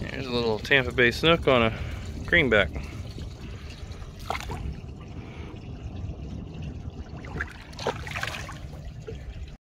There's a little Tampa Bay snook on a greenback.